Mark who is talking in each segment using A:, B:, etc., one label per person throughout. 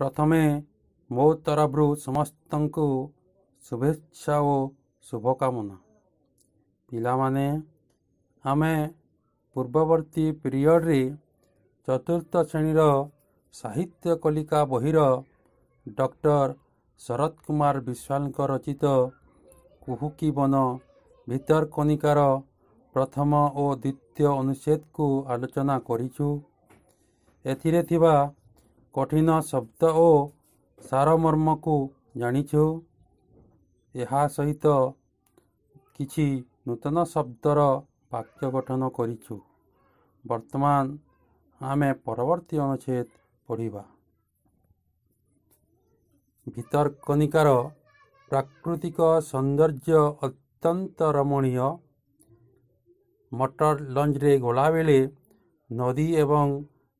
A: ପ୍ରଥମେ ମୋ ତରଫରୁ ସମସ୍ତଙ୍କୁ ଶୁଭେଚ୍ଛା ଓ ଶୁଭକାମନା। ପିଲାମାନେ ଆମେ ପୂର୍ବବର୍ତ୍ତୀ ପିରିୟଡ଼ରେ ଚତୁର୍ଥ ଶ୍ରେଣୀର ସାହିତ୍ୟ କଲିକା ବହିର ଡକ୍ଟର ଶରତ କୁମାର ବିଶ୍ୱାଳଙ୍କ ରଚିତ କୁହୁକି ବନ ଭିତରକନିକାର ପ୍ରଥମ ଓ ଦ୍ୱିତୀୟ ଅନୁଚ୍ଛେଦକୁ ଆଲୋଚନା କରିଛୁ। ଏଥିରେ ଥିବା କଠିନ ଶବ୍ଦ ଓ ସାରମର୍ମକୁ ଜାଣିଛୁ। ଏହା ସହିତ କିଛି ନୂତନ ଶବ୍ଦର ବାକ୍ୟ ଗଠନ କରିଛୁ। ବର୍ତ୍ତମାନ ଆମେ ପରବର୍ତ୍ତୀ ଅନୁଚ୍ଛେଦ ପଢ଼ିବା। ଭିତରକନିକାର ପ୍ରାକୃତିକ ସୌନ୍ଦର୍ଯ୍ୟ ଅତ୍ୟନ୍ତ ରମଣୀୟ। ମଟର ଲଞ୍ଚରେ ଗଲାବେଳେ ନଦୀ ଏବଂ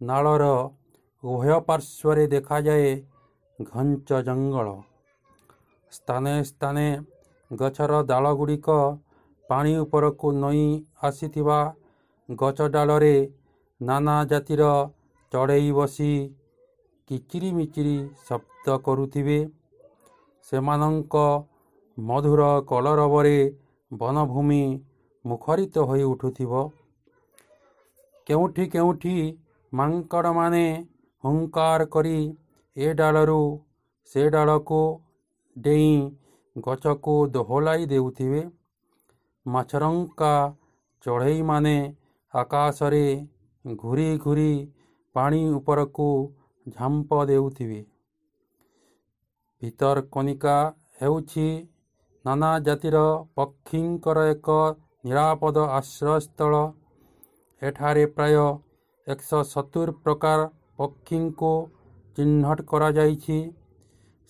A: ନାଳର ଉଭୟ ପାର୍ଶ୍ୱରେ ଦେଖାଯାଏ ଘଞ୍ଚ ଜଙ୍ଗଲ ସ୍ଥାନେ ସ୍ଥାନେ ଗଛର ଡାଳଗୁଡ଼ିକ ପାଣି ଉପରକୁ ନଇଁ ଆସିଥିବା ଗଛ ଡାଳରେ ନାନା ଜାତିର ଚଢ଼େଇ ବସି କିଚିରି ମିଚିରି ଶବ୍ଦ କରୁଥିବେ। ସେମାନଙ୍କ ମଧୁର କଲରବରେ ବନଭୂମି ମୁଖରିତ ହୋଇ ଉଠୁଥିବ। କେଉଁଠି କେଉଁଠି ମାଙ୍କଡ଼ମାନେ ହୁଙ୍କାର କରି ଏ ଡାଳରୁ ସେ ଡାଳକୁ ଡେଇଁ ଗଛକୁ ଦୋହଲାଇ ଦେଉଥିବେ। ମାଛରଙ୍କା ଚଢ଼େଇମାନେ ଆକାଶରେ ଘୂରି ଘୂରି ପାଣି ଉପରକୁ ଝାମ୍ପ ଦେଉଥିବେ। ଭିତରକନିକା ହେଉଛି ନାନା ଜାତିର ପକ୍ଷୀଙ୍କର ଏକ ନିରାପଦ ଆଶ୍ରୟସ୍ଥଳ। ଏଠାରେ ପ୍ରାୟ ଏକଶହ ସତୁରି ପ୍ରକାର ପକ୍ଷୀଙ୍କୁ ଚିହ୍ନଟ କରାଯାଇଛି।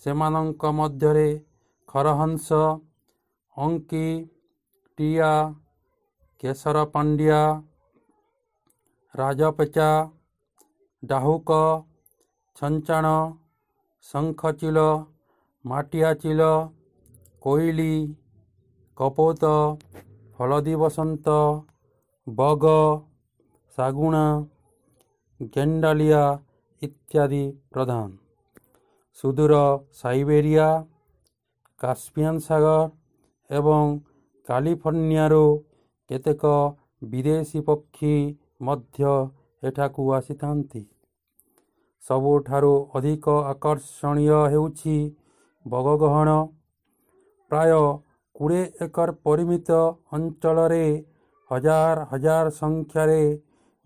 A: ସେମାନଙ୍କ ମଧ୍ୟରେ ଖରହଂସ ଅଙ୍କି ଟିଆ କେଶର ପାଣ୍ଡିଆ ରାଜପେଚା ଡାହୁକ ଛଞ୍ଚାଣ ଶଙ୍ଖଚିଲ ମାଟିଆ ଚିଲ କୋଇଲି କପୋତ ହଳଦୀ ବସନ୍ତ ବଗ ଶାଗୁଣା ଗେଣ୍ଡାଳିଆ ଇତ୍ୟାଦି ପ୍ରଧାନ। ସୁଦୂର ସାଇବେରିଆ କାସ୍ପିଆନ୍ ସାଗର ଏବଂ କାଲିଫର୍ଣ୍ଣିଆରୁ କେତେକ ବିଦେଶୀ ପକ୍ଷୀ ମଧ୍ୟ ଏଠାକୁ ଆସିଥାନ୍ତି। ସବୁଠାରୁ ଅଧିକ ଆକର୍ଷଣୀୟ ହେଉଛି ବଗଗହଣ। ପ୍ରାୟ କୋଡ଼ିଏ ଏକର ପରିମିତ ଅଞ୍ଚଳରେ ହଜାର ହଜାର ସଂଖ୍ୟାରେ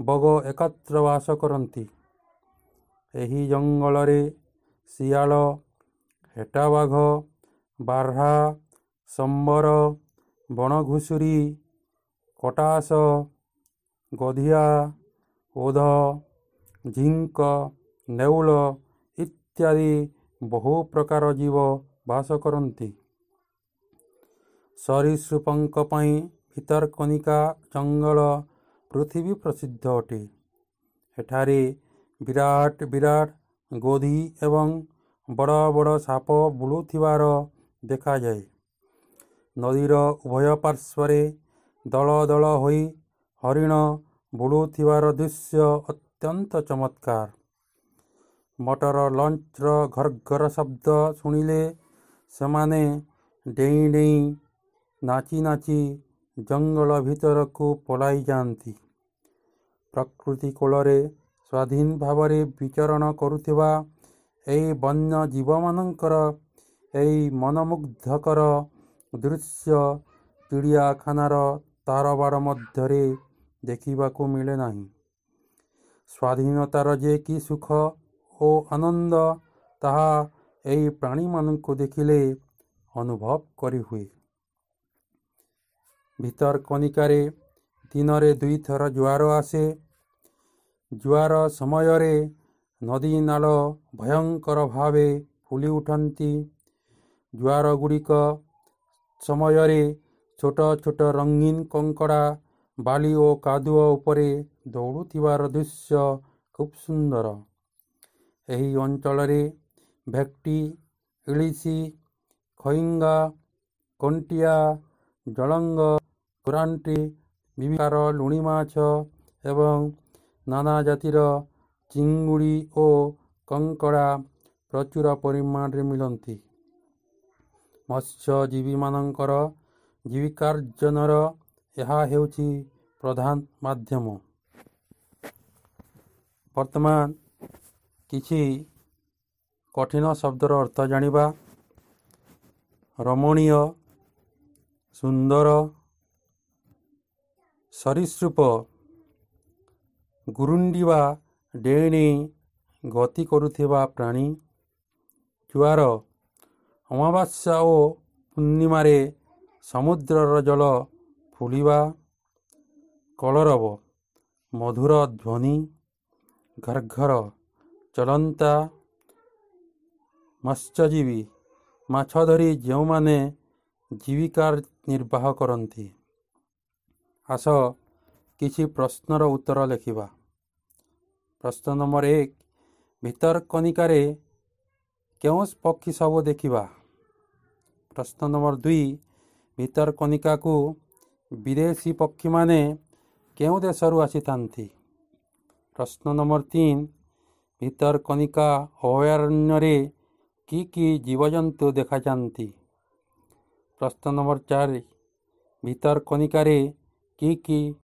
A: ବଗ ଏକତ୍ର ବାସ କରନ୍ତି। ଏହି ଜଙ୍ଗଲରେ ଶିଆଳ ହେଟାବାଘ ବାର୍ହା ସମ୍ବର ବଣଘୁଷୁରୀ କଟାସ ଗଧିଆ ଓଧ ଝିଙ୍କ ନେଉଳ ଇତ୍ୟାଦି ବହୁ ପ୍ରକାର ଜୀବ ବାସ କରନ୍ତି। ସରୀସୃପଙ୍କ ପାଇଁ ଭିତରକନିକା ଜଙ୍ଗଲ ପୃଥିବୀ ପ୍ରସିଦ୍ଧ ଅଟେ। ଏଠାରେ ବିରାଟ ବିରାଟ ଗୋଧି ଏବଂ ବଡ଼ ବଡ଼ ସାପ ବୁଲୁଥିବାର ଦେଖାଯାଏ। ନଦୀର ଉଭୟ ପାର୍ଶ୍ୱରେ ଦଳ ଦଳ ହୋଇ ହରିଣ ବୁଲୁଥିବାର ଦୃଶ୍ୟ ଅତ୍ୟନ୍ତ ଚମତ୍କାର। ମଟର ଲଞ୍ଚର ଘର୍ଘର ଶବ୍ଦ ଶୁଣିଲେ ସେମାନେ ଡେଇଁ ଡେଇଁ ନାଚି ନାଚି ଜଙ୍ଗଲ ଭିତରକୁ ପଳାଇ ଯାଆନ୍ତି ପ୍ରକୃତି କୋଳରେ ସ୍ୱାଧୀନ ଭାବରେ ବିଚରଣ କରୁଥିବା ଏହି ବନ୍ୟ ଜୀବମାନଙ୍କର ଏହି ମନମୁଗ୍ଧକର ଦୃଶ୍ୟ ଚିଡ଼ିଆଖାନାର ତାରବାଡ଼ ମଧ୍ୟରେ ଦେଖିବାକୁ ମିଳେ ନାହିଁ। ସ୍ୱାଧୀନତାର ଯେ କି ସୁଖ ଓ ଆନନ୍ଦ ତାହା ଏହି ପ୍ରାଣୀମାନଙ୍କୁ ଦେଖିଲେ ଅନୁଭବ କରିହୁଏ। ଭିତରକନିକାରେ ଦିନରେ ଦୁଇଥର ଜୁଆର ଆସେ। ଜୁଆର ସମୟରେ ନଦୀ ନାଳ ଭୟଙ୍କର ଭାବେ ଫୁଲି ଉଠନ୍ତି। ଜୁଆର ଗୁଡ଼ିକ ସମୟରେ ଛୋଟ ଛୋଟ ରଙ୍ଗୀନ କଙ୍କଡ଼ା ବାଲି ଓ କାଦୁଅ ଉପରେ ଦୌଡ଼ୁଥିବାର ଦୃଶ୍ୟ ଖୁବ୍ ସୁନ୍ଦର। ଏହି ଅଞ୍ଚଳରେ ଭେକ୍ଟି ଇଳିଶି ଖଇଙ୍ଗା କଣ୍ଟିଆ ଜଳଙ୍ଗ କୋରାଣ୍ଟି ବିଭିନ୍ନ ଲୁଣି ମାଛ ଏବଂ ନାନା ଜାତିର ଚିଙ୍ଗୁଡ଼ି ଓ କଙ୍କଡ଼ା ପ୍ରଚୁର ପରିମାଣରେ ମିଳନ୍ତି। ମତ୍ସ୍ୟଜୀବୀମାନଙ୍କର ଜୀବିକାର୍ଜନର ଏହା ହେଉଛି ପ୍ରଧାନ ମାଧ୍ୟମ। ବର୍ତ୍ତମାନ କିଛି କଠିନ ଶବ୍ଦର ଅର୍ଥ ଜାଣିବା। ରମଣୀୟ ସୁନ୍ଦର ସରୀସୃପ। ଗୁରୁଣ୍ଡି ବା ଗତି କରୁଥିବା ପ୍ରାଣୀ। ଜୁଆର ଅମାବାସ୍ୟା ଓ ପୂର୍ଣ୍ଣିମାରେ ସମୁଦ୍ରର ଜଳ ଫୁଲିବା। କଳରବ ମଧୁର ଧ୍ୱନି ଘର୍ଘର ଚଲନ୍ତା ମତ୍ସ୍ୟଜୀବୀ ମାଛ ଧରି ଯେଉଁମାନେ ଜୀବିକା ନିର୍ବାହ କରନ୍ତି। ଆସ କିଛି ପ୍ରଶ୍ନର ଉତ୍ତର ଲେଖିବା। ପ୍ରଶ୍ନ ନମ୍ବର ଏକ ଭିତରକନିକାରେ କେଉଁ ପକ୍ଷୀ ସବୁ ଦେଖିବା? ପ୍ରଶ୍ନ ନମ୍ବର ଦୁଇ ଭିତରକନିକାକୁ ବିଦେଶୀ ପକ୍ଷୀମାନେ କେଉଁ ଦେଶରୁ ଆସିଥାନ୍ତି? ପ୍ରଶ୍ନ ନମ୍ବର ତିନି ଭିତରକନିକା ଅଭୟାରଣ୍ୟରେ କି କି ଜୀବଜନ୍ତୁ ଦେଖାଯାଆନ୍ତି? ପ୍ରଶ୍ନ ନମ୍ବର ଚାରି ଭିତରକନିକାରେ କି କି